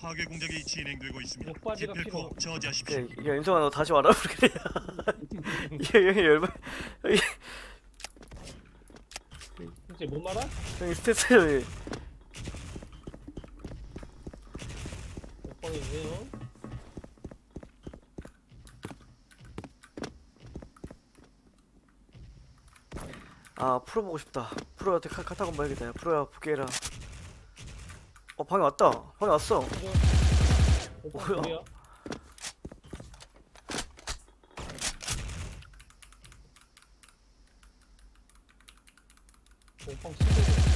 내 파괴 공작이 진행되고 있습니다. 필요 기필코 저지하십시오. 야, 야 윤성아 너 다시 와라 그래. 야 여기 열받. 이제 못 말아? 여기 스트레스 여기. 오빠는 왜요? 아 프로 보고 싶다. 프로한테 카, 카타곤 봐야겠다. 야, 프로야 부게라. 어 방에 왔다. 방에 왔어. 뭐야? 둘이야? 오빠 친구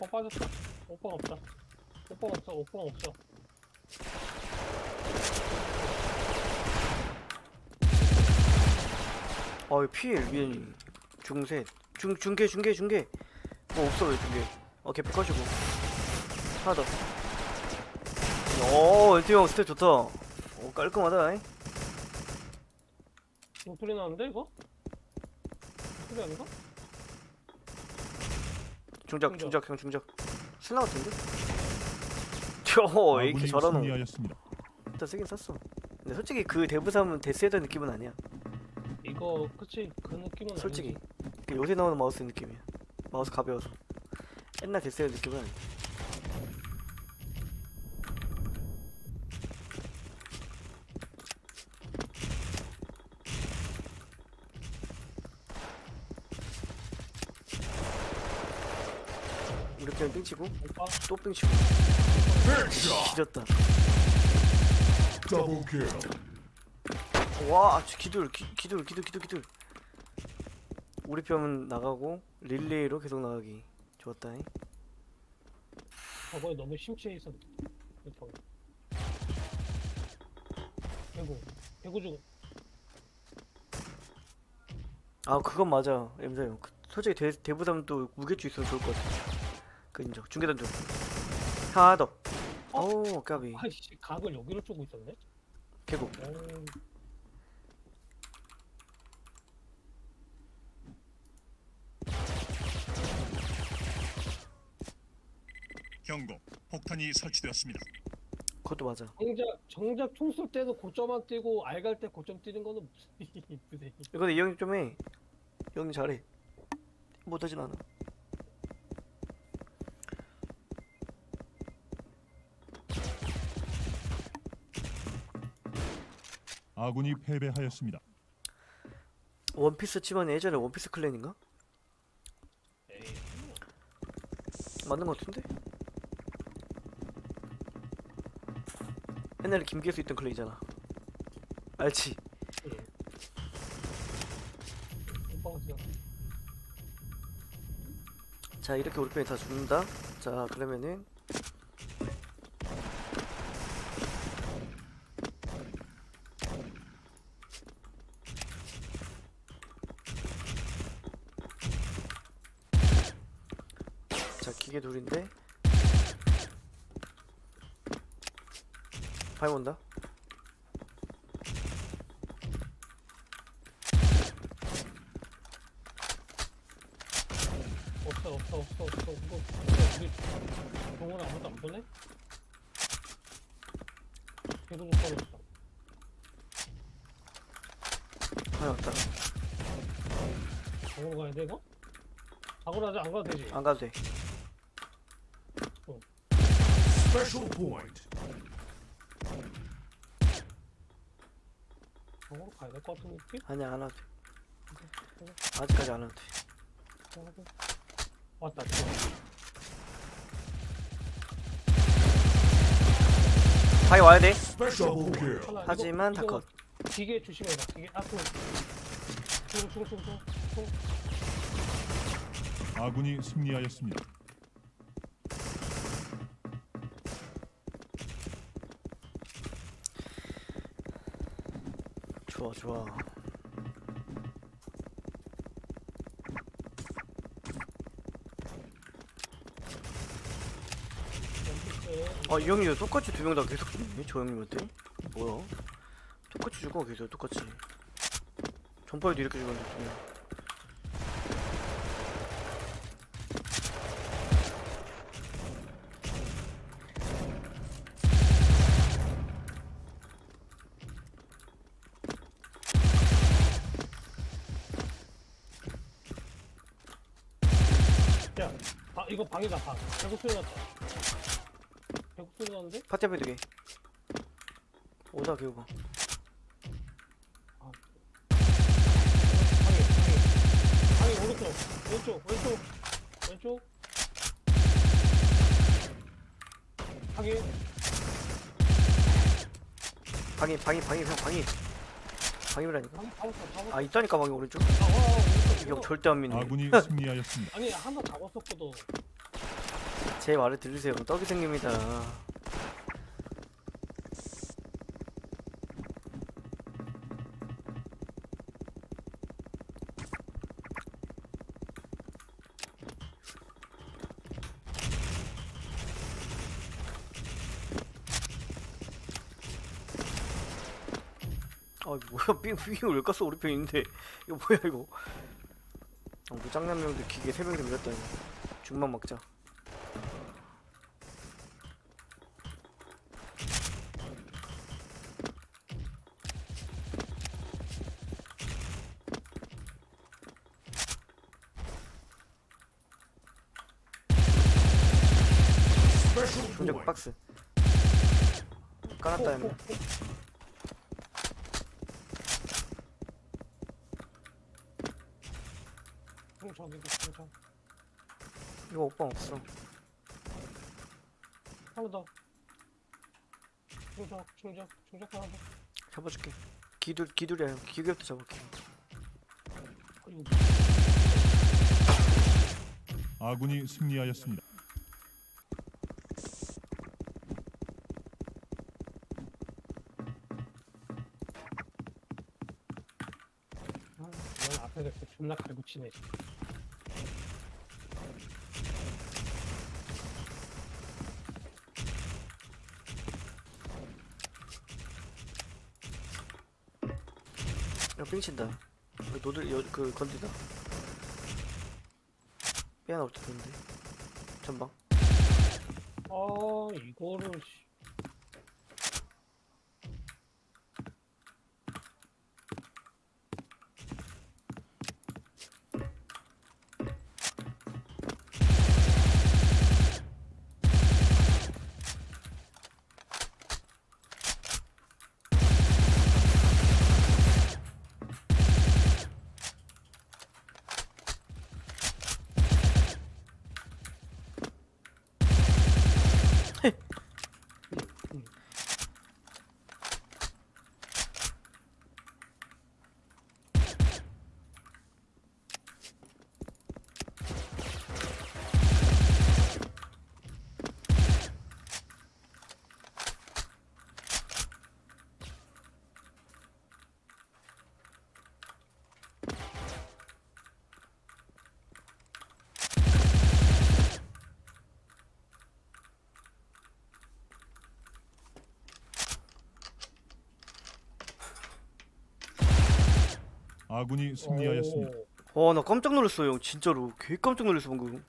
오빠 빠졌어. 오빠가 없다. 오빠가 없어. 오빠가 없어. 어이 필 위에 중셋 중 중계 중계 중계. 뭐 없어 왜 중계? 어 개폭 가지고 하나 더. 오 엔티 형 스텝 좋다. 오 깔끔하다. 잉? 이거 소리 나는데 이거? 소리 아닌가? 중작. 중작 형 중작. 신나 같은데? 저 AK 저러노. 승리하였습니다. 일단 쓰긴 썼어. 근데 솔직히 그 대부삼은 데스헤더 느낌은 아니야. 이거 그치 그 느낌은 솔직히 아니지. 그 요새 나오는 마우스 느낌이야. 마우스 가벼워서. 옛날 데스헤더 느낌은 아니야. 이렇게 삥치고 오빠 또 삥치고 지렸다. 와, 저 기둘, 기, 기둘, 기둘, 기둘, 기둘. 우리 편은 나가고 릴레이로 계속 나가기. 좋았다. 잉? 저거에 너무 심취해 있었. 이거. 배구 배구 중 아, 그건 맞아. 엠사 형. 그, 솔직히 대, 대부담 또 무게추 있으면 좋을 것 같아. 그 인정. 중계단 좀. 하나 더. 어우, 까비. 아이씨 각을 여기로 쪼고 있었네. 개국. 오, 경고. 폭탄이 설치되었습니다. 그것도 맞아. 정작 정작 총 쏠 때도 고점 안 뛰고 알 갈 때 고점 뛰는 거는 무슨 무슨 이거 이 형이 좀 해. 이 형이 잘해. 못하진 않아. 아군이 패배하였습니다. 원피스 치면 예전에 원피스 클랜인가? 맞는 것 같은데? 옛날에 김계수 있던 클랜이잖아. 알지? 자 이렇게 우리 편이 다 죽는다 자 그러면은 자 기계 둘인데 파이 온다 없어 없어 없어 없어 이거 우리 동원 아무도 안 보네? 계속 못 보냈어. 파이 왔다 방으로 가야 돼 이거? 방으로 하자 안 가도 되지? 안 가도 돼 Special point. 방으로 가야 될 것 같은 느낌? 아니야 안 와도 돼 아직까지 안 와도 돼. 왔다. 파이 와야 돼 kill. 하나, 하지만 다 이거 컷. 기계 조심해봐 기계 앞으로 총총총총 아군이 승리하였습니다. 좋아 좋아. 아 이 형님 똑같이 두 명 다 계속 죽네 저 형님한테? 뭐야? 똑같이 죽어 계속 똑같이. 전파에도 이렇게 죽었는데 두 명. 야, 아, 이거 방이다, 방. 배구 소리 났다. 배구 소리 나는데? 파티 앞에 두개 오다 개우봐 방이, 방이. 방이 오른쪽, 왼쪽, 왼쪽, 왼쪽. 방이, 방이 방이 방이 형 방이 방이라니까 방이 잡았어, 잡았어. 아 있다니까 방이 오른쪽 아, 와, 와, 오 이거. 절대 안 믿네 아군이 승리하였습니다. 아니, 하나 잡았었거든. 제 말을 들으세요 떡이 생깁니다 아 뭐야 삥삥을 왜 깠어 우리 편인데 이거 뭐야 이거 아 무장난명들 기계 3명이 밀었다니 죽만 먹자. Point. 박스. 까놨다 했네 충전이다, 충전. 이거 오빠 없어 하나 더. 충전, 충전, 충전 하나 더. 잡아줄게 기둘 기둘이야 형 기계부터 잡을게 아, 아군이 승리하였습니다. 아, 넌 앞에 대서 존나 갈구치네. 삥친다. 그 노들 여, 그삐 하나 올 때 되는데. 전방. 아, 이거를, 씨. 아군이 승리하였습니다. 오. 와나 깜짝 놀랐어 형 진짜로 개 깜짝 놀랐어 방금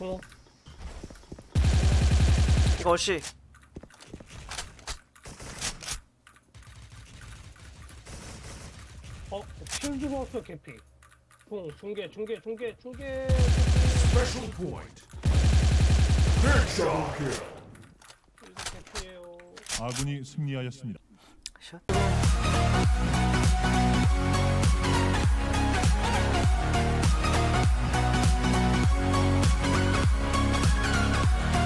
어. 이거 어씨 어, 필드버스 개피. 중, 중계, 중계, 중계, 중계. Headshot kill. 필드 개피예요. 아군이 승리하였습니다. 샷 フフフフ。